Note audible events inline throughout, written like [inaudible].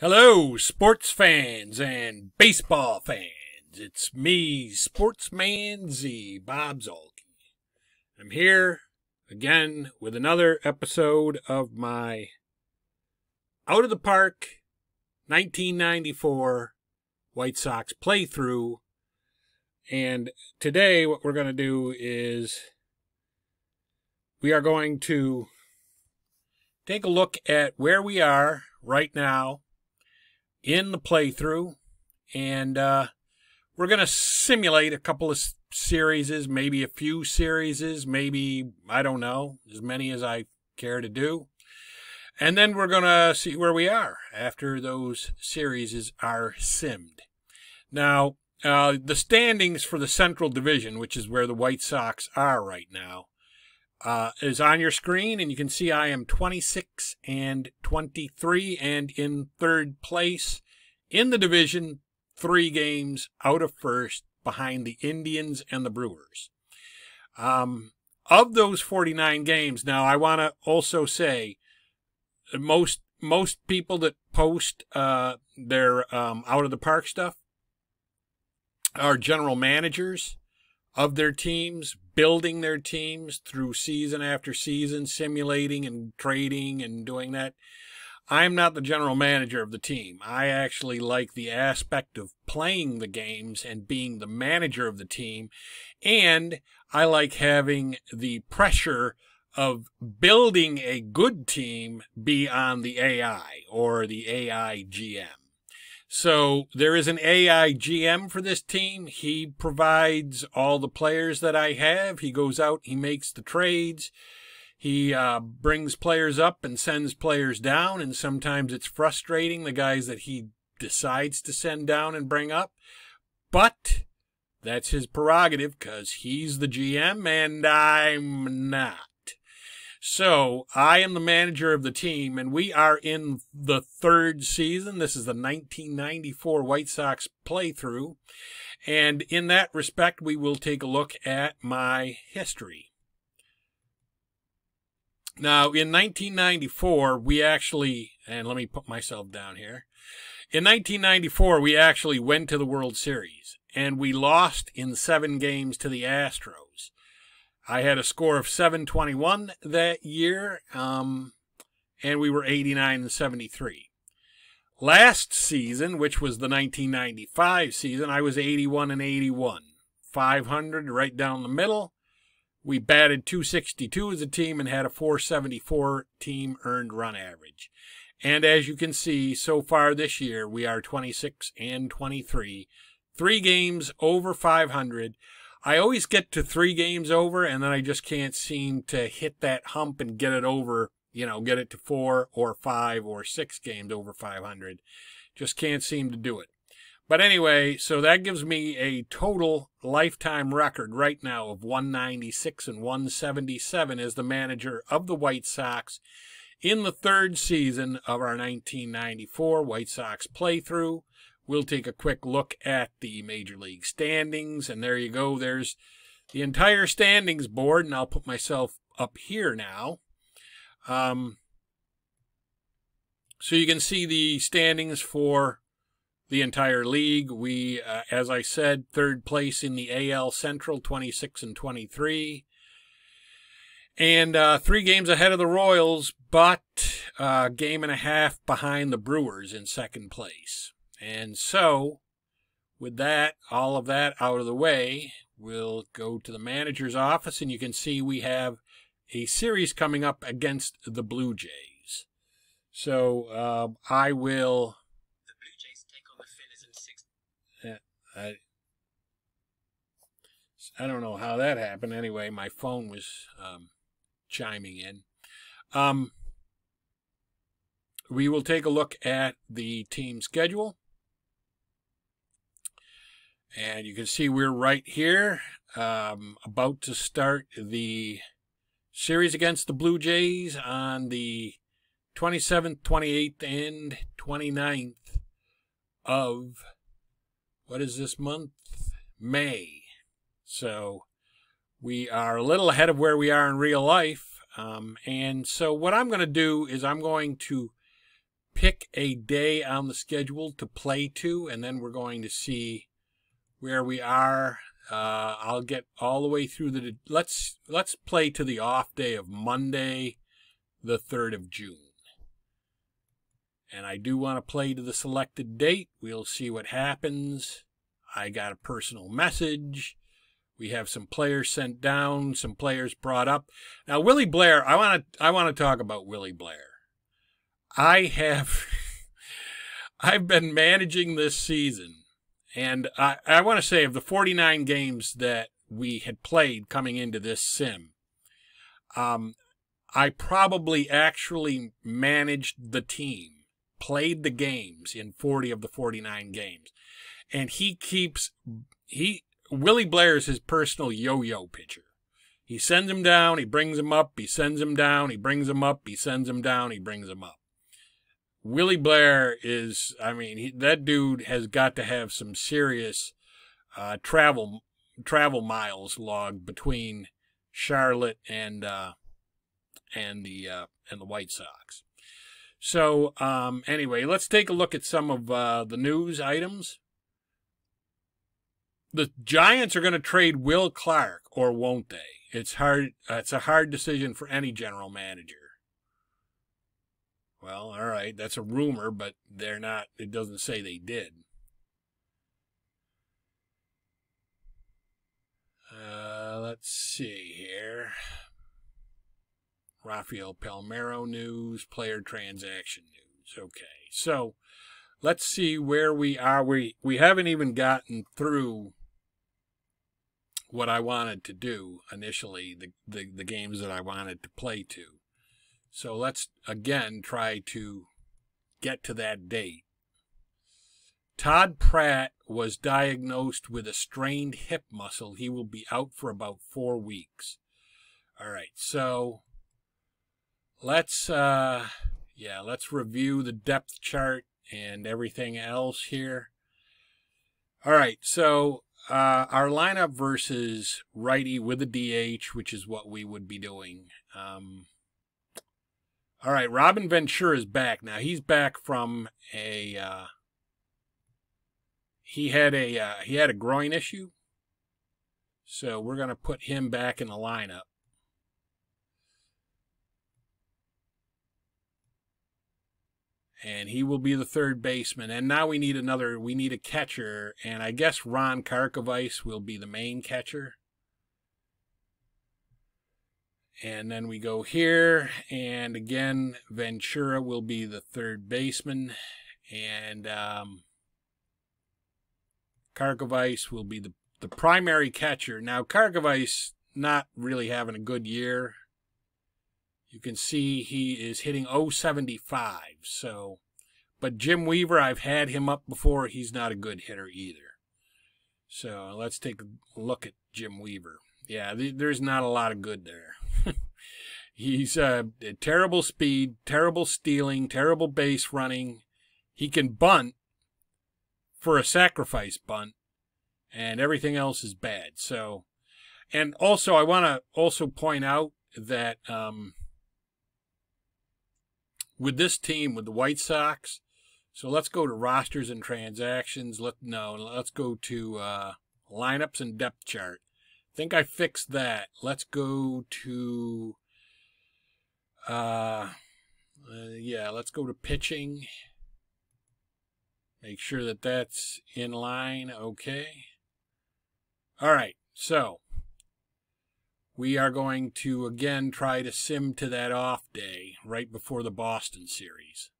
Hello, sports fans and baseball fans. It's me, Sportsman Z, Bob Zuhlke. I'm here again with another episode of my Out of the Park 1994 White Sox playthrough. And today, what we're going to do is we are going to take a look at where we are right now in the playthrough, and uh, we're going to simulate a couple of series, maybe a few series, maybe, I don't know, as many as I care to do. And then we're going to see where we are after those series are simmed. Now, uh, the standings for the Central Division, which is where the White Sox are right now, uh, is on your screen, and you can see I am 26 and 23 and in third place in the division, three games out of first behind the Indians and the Brewers. Um, of those 49 games, now I want to also say most most people that post uh, their um, out of the park stuff are general managers of their teams, building their teams through season after season, simulating and trading and doing that. I'm not the general manager of the team. I actually like the aspect of playing the games and being the manager of the team. And I like having the pressure of building a good team be on the AI or the AI GM. So there is an AI GM for this team. He provides all the players that I have. He goes out, he makes the trades. He uh, brings players up and sends players down, and sometimes it's frustrating the guys that he decides to send down and bring up. But that's his prerogative because he's the GM and I'm not. So I am the manager of the team, and we are in the third season. This is the 1994 White Sox playthrough. And in that respect, we will take a look at my history. Now, in 1994, we actually, and let me put myself down here. In 1994, we actually went to the World Series, and we lost in seven games to the Astros. I had a score of 721 that year, um, and we were 89 and 73. Last season, which was the 1995 season, I was 81 and 81. 500 right down the middle. We batted 262 as a team and had a 474 team earned run average. And as you can see, so far this year, we are 26 and 23. Three games over 500. I always get to three games over and then I just can't seem to hit that hump and get it over, you know, get it to four or five or six games over 500. Just can't seem to do it. But anyway, so that gives me a total lifetime record right now of 196 and 177 as the manager of the White Sox in the third season of our 1994 White Sox playthrough. We'll take a quick look at the Major League standings, and there you go. There's the entire standings board, and I'll put myself up here now. Um, so you can see the standings for the entire league. We, uh, as I said, third place in the AL Central, 26 and 23. And uh, three games ahead of the Royals, but a uh, game and a half behind the Brewers in second place. And so, with that, all of that out of the way, we'll go to the manager's office, and you can see we have a series coming up against the Blue Jays. So uh, I will. The Blue Jays take on the Phillies in six. I, I don't know how that happened. Anyway, my phone was um, chiming in. Um, we will take a look at the team schedule. And you can see we're right here, um, about to start the series against the Blue Jays on the 27th, 28th, and 29th of what is this month? May. So we are a little ahead of where we are in real life. Um, and so what I'm going to do is I'm going to pick a day on the schedule to play to, and then we're going to see where we are. Uh, I'll get all the way through the. Let's let's play to the off day of Monday, the third of June. And I do want to play to the selected date. We'll see what happens. I got a personal message. We have some players sent down, some players brought up. Now Willie Blair, I want to I want to talk about Willie Blair. I have [laughs] I've been managing this season and I, I want to say of the 49 games that we had played coming into this sim, um, I probably actually managed the team, played the games in 40 of the 49 games. And he keeps, he, Willie Blair is his personal yo-yo pitcher. He sends him down, he brings him up, he sends him down, he brings him up, he sends him down, he brings him up. Willie Blair is, I mean, he, that dude has got to have some serious uh, travel travel miles logged between Charlotte and uh, and the uh, and the White Sox. So um, anyway, let's take a look at some of uh, the news items. The Giants are going to trade Will Clark, or won't they? It's hard. It's a hard decision for any general manager. Well, all right, that's a rumor, but they're not. It doesn't say they did. Uh, let's see here. Rafael Palmeiro news, player transaction news. Okay, so let's see where we are. We we haven't even gotten through what I wanted to do initially, the, the, the games that I wanted to play to. So let's again try to get to that date. Todd Pratt was diagnosed with a strained hip muscle. He will be out for about four weeks. All right, so let's uh yeah, let's review the depth chart and everything else here. All right, so uh, our lineup versus righty with a DH, which is what we would be doing. Um, all right, Robin Ventura is back now. He's back from a uh, he had a uh, he had a groin issue, so we're gonna put him back in the lineup. and he will be the third baseman. And now we need another, we need a catcher, and I guess Ron Karkovice will be the main catcher. And then we go here, and again, Ventura will be the third baseman, and um, Karkovice will be the, the primary catcher. Now, Karkovice not really having a good year. You can see he is hitting 075. So, but Jim Weaver, I've had him up before. He's not a good hitter either. So let's take a look at Jim Weaver. Yeah, th- there's not a lot of good there. [laughs] He's uh, terrible speed, terrible stealing, terrible base running. He can bunt for a sacrifice bunt, and everything else is bad. So, and also I want to also point out that um, with this team, with the White Sox. So let's go to rosters and transactions. Let no, let's go to uh, lineups and depth chart. Think I fixed that. Let's go to uh, uh yeah, let's go to pitching. Make sure that that's in line. Okay. All right. So we are going to again try to sim to that off day right before the Boston series.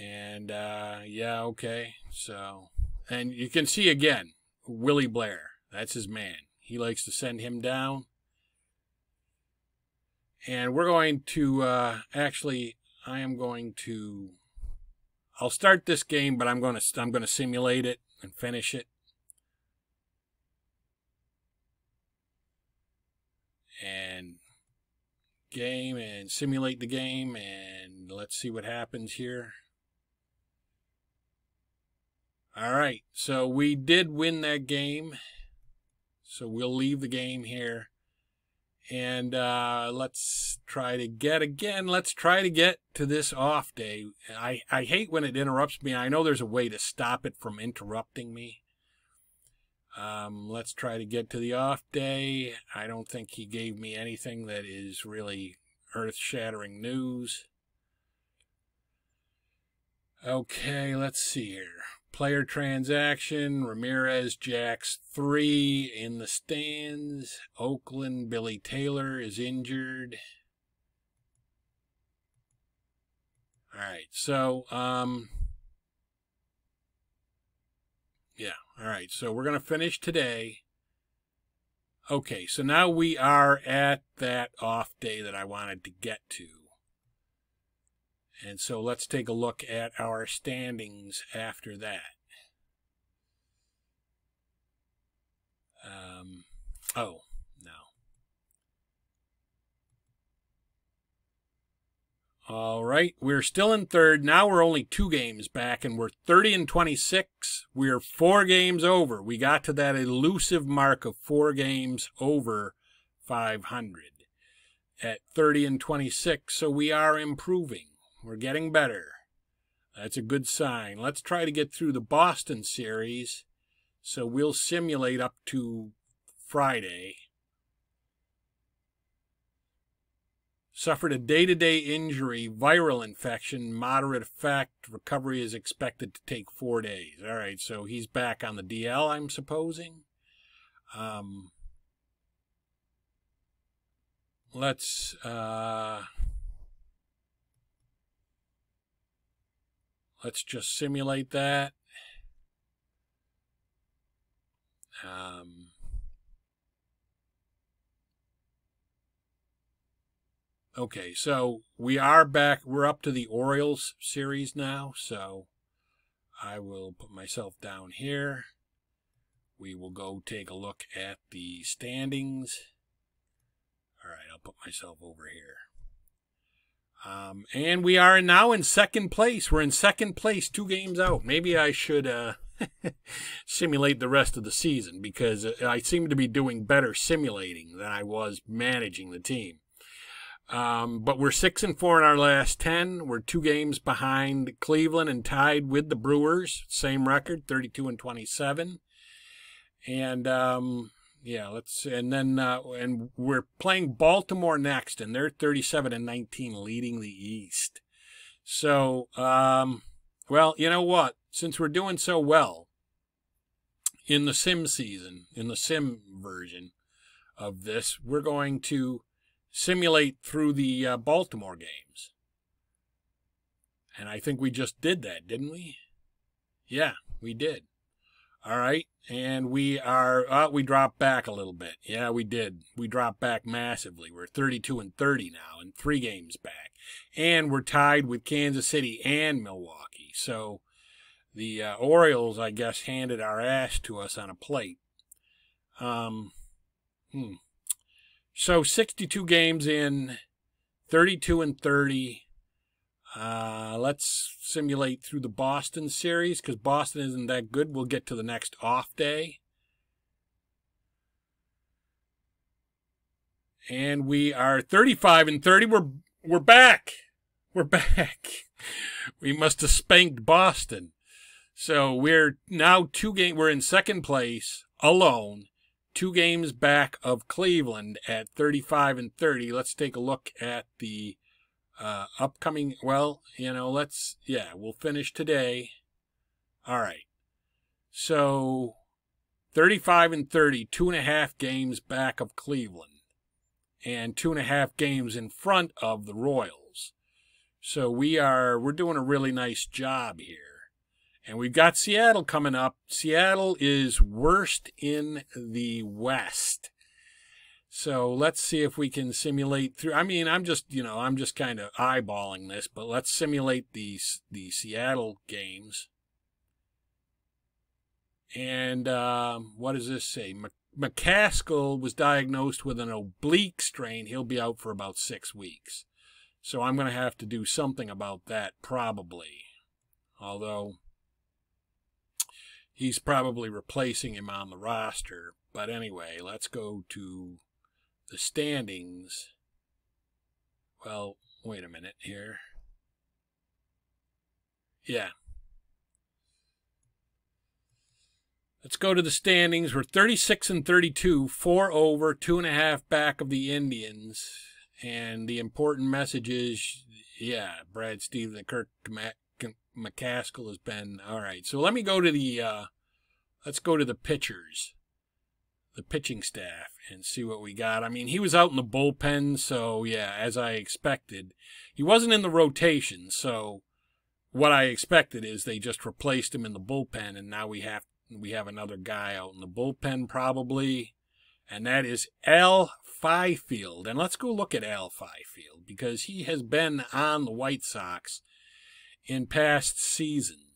And uh, yeah, okay. So, and you can see again Willie Blair. That's his man. He likes to send him down. And we're going to uh, actually, I am going to. I'll start this game, but I'm going to I'm going to simulate it and finish it. and game and simulate the game and let's see what happens here. All right, so we did win that game. So we'll leave the game here And uh, let's try to get again. Let's try to get to this off day. I, I hate when it interrupts me. I know there's a way to stop it from interrupting me. Um, let's try to get to the off day. I don't think he gave me anything that is really earth shattering news. Okay, let's see here. Player transaction, Ramirez jacks three in the stands. Oakland, Billy Taylor is injured. All right, so, um, yeah, all right, so we're going to finish today. Okay, so now we are at that off day that I wanted to get to. And so let's take a look at our standings after that. Um, oh, no. All right, we're still in third. Now we're only two games back, and we're 30 and 26. We're four games over. We got to that elusive mark of four games over 500 at 30 and 26. So we are improving. We're getting better. That's a good sign. Let's try to get through the Boston series. So we'll simulate up to Friday. Suffered a day to day injury, viral infection, moderate effect. Recovery is expected to take four days. All right, so he's back on the DL, I'm supposing. Um, let's. Uh, Let's just simulate that. Um, okay, so we are back. We're up to the Orioles series now, so I will put myself down here. We will go take a look at the standings. All right, I'll put myself over here. Um, and we are now in second place. We're in second place, two games out. Maybe I should uh, [laughs] simulate the rest of the season because I seem to be doing better simulating than I was managing the team. Um, but we're six and four in our last ten. We're two games behind Cleveland and tied with the Brewers, same record, thirty-two and twenty-seven. And um, yeah, let's and then uh, and we're playing Baltimore next, and they're 37 and 19, leading the East. So, um, well, you know what? Since we're doing so well in the sim season, in the sim version of this, we're going to simulate through the uh, Baltimore games. And I think we just did that, didn't we? Yeah, we did. All right. And we are, uh, we dropped back a little bit. Yeah, we did. We dropped back massively. We're 32 and 30 now and three games back. And we're tied with Kansas City and Milwaukee. So the uh, Orioles, I guess, handed our ass to us on a plate. Um, hmm. So 62 games in, 32 and 30. Uh, let's simulate through the Boston series because Boston isn't that good. We'll get to the next off day. And we are 35 and 30. We're we're back. We're back. [laughs] We must have spanked Boston. So we're now two game we're in second place alone, two games back of Cleveland at 35 and 30. Let's take a look at the uh, upcoming, well, you know, let's, yeah, we'll finish today. All right. So 35 and 30, two and a half games back of Cleveland and two and a half games in front of the Royals. So we are, we're doing a really nice job here. And we've got Seattle coming up. Seattle is worst in the West. So let's see if we can simulate through. I mean, I'm just, you know, I'm just kind of eyeballing this, but let's simulate these the Seattle games. And um, what does this say? McCaskill was diagnosed with an oblique strain. He'll be out for about six weeks. So I'm going to have to do something about that probably. Although he's probably replacing him on the roster. But anyway, let's go to the standings. Well, wait a minute here. Yeah. Let's go to the standings. We're 36 and 32, four over, two and a half back of the Indians. And the important message is, yeah, Brad Stevens and Kirk McCaskill has been all right. So let me go to the, uh, let's go to the pitchers, the pitching staff, and see what we got. I mean, he was out in the bullpen, so yeah, as I expected, he wasn't in the rotation. So what I expected is they just replaced him in the bullpen, and now we have we have another guy out in the bullpen probably, and that is Al Fifield. And let's go look at Al Fifield because he has been on the White Sox in past seasons.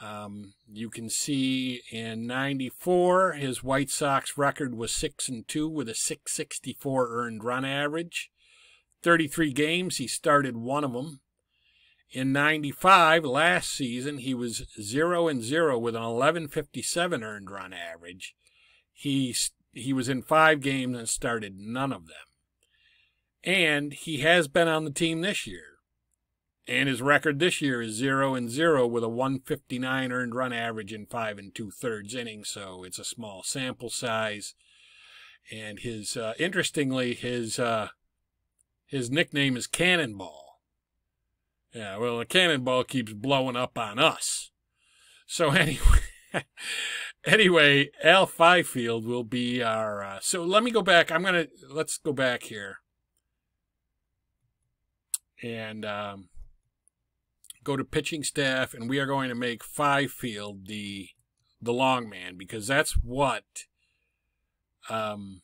Um, you can see in 94, his White Sox record was 6 and 2 with a 664 earned run average. 33 games, he started one of them. In 95, last season, he was 0 and 0 with an 1157 earned run average. He, he was in five games and started none of them. And he has been on the team this year. And his record this year is 0 and 0 with a 159 earned run average in five and two thirds innings. So it's a small sample size. And his, uh, interestingly, his, uh, his nickname is Cannonball yeah, well, the cannonball keeps blowing up on us. So [laughs] anyway, anyway, Al Fifield will be our. Uh, so let me go back. I'm gonna let's go back here and um, go to pitching staff, and we are going to make Fifield the the long man because that's what um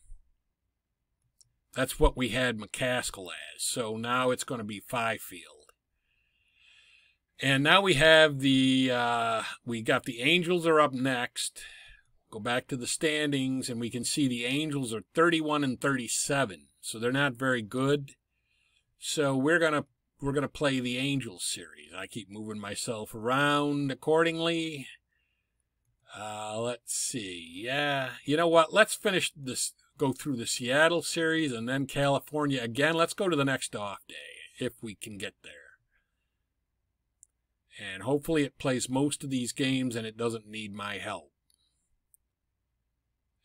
that's what we had McCaskill as. So now it's going to be Fifield. And now we have the uh, we got the Angels are up next. Go back to the standings, and we can see the Angels are 31 and 37, so they're not very good. So we're gonna we're gonna play the Angels series. I keep moving myself around accordingly. Uh, let's see. Yeah, you know what? Let's finish this. Go through the Seattle series and then California again. Let's go to the next off day if we can get there. And hopefully it plays most of these games and it doesn't need my help.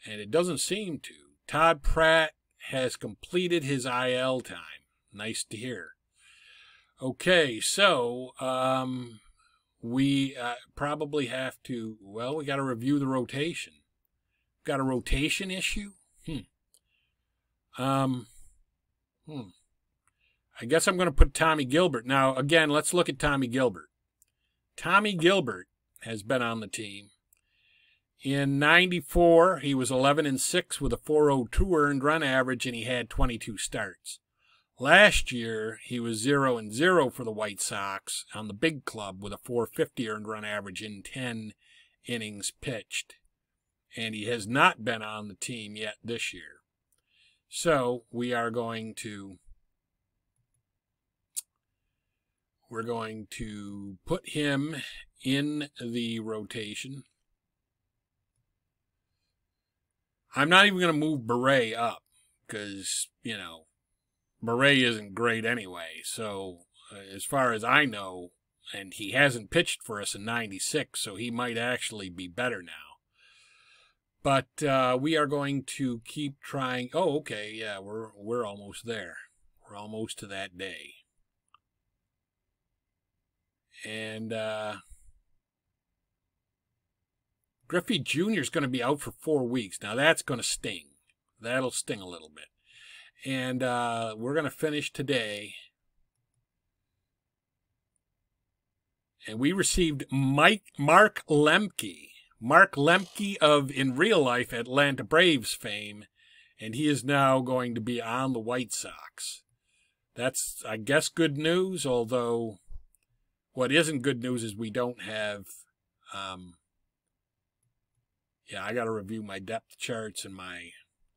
And it doesn't seem to. Todd Pratt has completed his IL time. Nice to hear. Okay, so um, we uh, probably have to, well, we got to review the rotation. Got a rotation issue? Hmm. Um, hmm. I guess I'm going to put Tommy Gilbert. Now, again, let's look at Tommy Gilbert. Tommy Gilbert has been on the team. In 94, he was 11 and 6 with a 402 earned run average and he had 22 starts. Last year, he was 0 and 0 for the White Sox on the big club with a 450 earned run average in 10 innings pitched. And he has not been on the team yet this year. So, we are going to We're going to put him in the rotation. I'm not even going to move Bere up because, you know, Bere isn't great anyway. So, uh, as far as I know, and he hasn't pitched for us in 96, so he might actually be better now. But uh, we are going to keep trying. Oh, okay, yeah, we're we're almost there. We're almost to that day and uh, Griffey Jr. is going to be out for four weeks. Now that's going to sting. That'll sting a little bit. And uh, we're going to finish today. And we received Mike Mark Lemke. Mark Lemke of in real life Atlanta Braves fame, and he is now going to be on the White Sox. That's I guess good news, although what isn't good news is we don't have. Um, yeah, I got to review my depth charts and my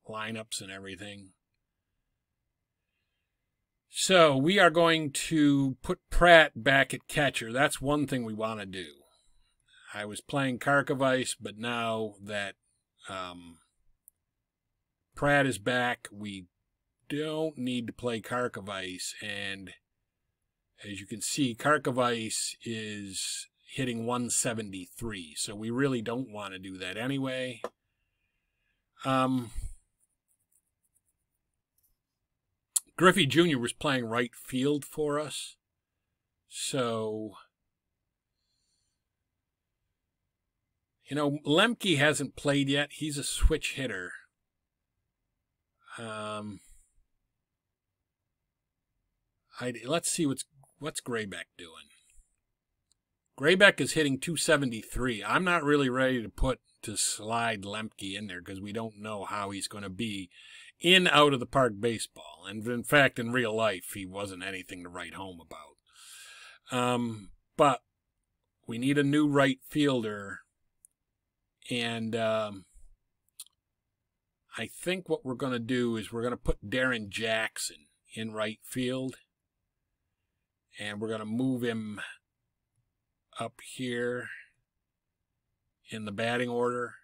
lineups and everything. So we are going to put Pratt back at catcher. That's one thing we want to do. I was playing Karkovice, but now that um, Pratt is back. We don't need to play Karkovice. And as you can see, Karkovice is hitting 173. So we really don't want to do that anyway. Um, Griffey Jr. was playing right field for us. So, you know, Lemke hasn't played yet. He's a switch hitter. Um, I, let's see what's what's Grebeck doing. Grebeck is hitting 273. I'm not really ready to put to slide Lemke in there because we don't know how he's going to be in out of the park baseball. And in fact, in real life, he wasn't anything to write home about. Um, but we need a new right fielder. And um, I think what we're going to do is we're going to put Darrin Jackson in right field. And we're going to move him up here in the batting order.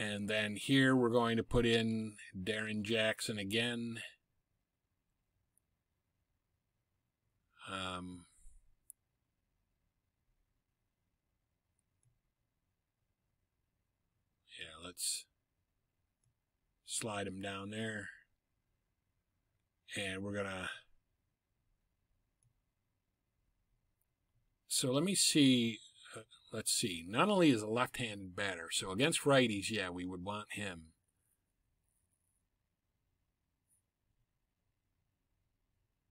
And then here we're going to put in Darrin Jackson again. Um, yeah, let's slide him down there. And we're going to... So let me see let's see. Not only is a left-handed batter, so against righties, yeah, we would want him.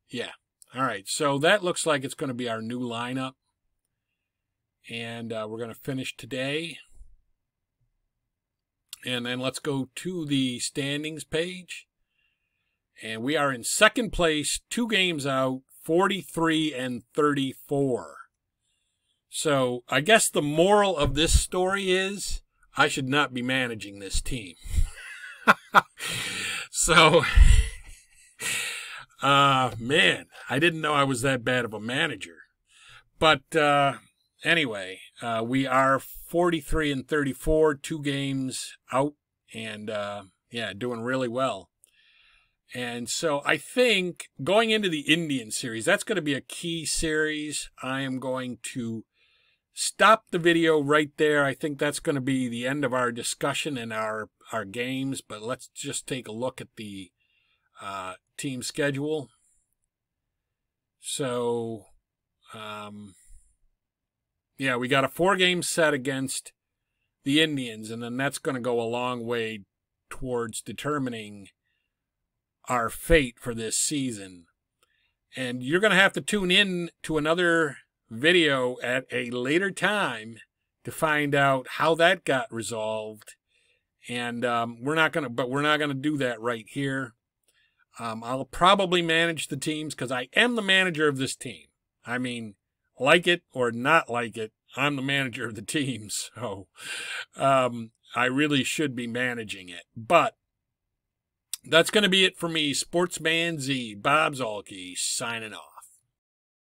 Yeah. All right. So that looks like it's going to be our new lineup. And uh, we're going to finish today. And then let's go to the standings page. And we are in second place, two games out, 43 and 34. So I guess the moral of this story is I should not be managing this team. [laughs] so, [laughs] uh, man, I didn't know I was that bad of a manager. But uh, anyway, uh, we are 43 and 34, two games out, and uh, yeah, doing really well. And so I think going into the Indian series, that's going to be a key series. I am going to stop the video right there. I think that's going to be the end of our discussion and our, our games, but let's just take a look at the uh, team schedule. So, um, yeah, we got a four game set against the Indians, and then that's going to go a long way towards determining our fate for this season. And you're going to have to tune in to another video at a later time to find out how that got resolved. And um, we're not gonna, but we're not gonna do that right here. Um, I'll probably manage the teams because I am the manager of this team. I mean, like it or not like it, I'm the manager of the team. [laughs] So um, I really should be managing it. But that's going to be it for me. Sportsman Z, Bob Zuhlke, signing off.